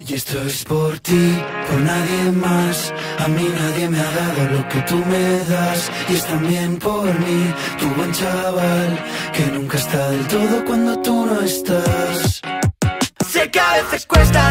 Y esto es por ti, por nadie más. A mí nadie me ha dado lo que tú me das. Y es también por mí, tu buen chaval, que nunca está del todo cuando tú no estás. Sé que a veces cuesta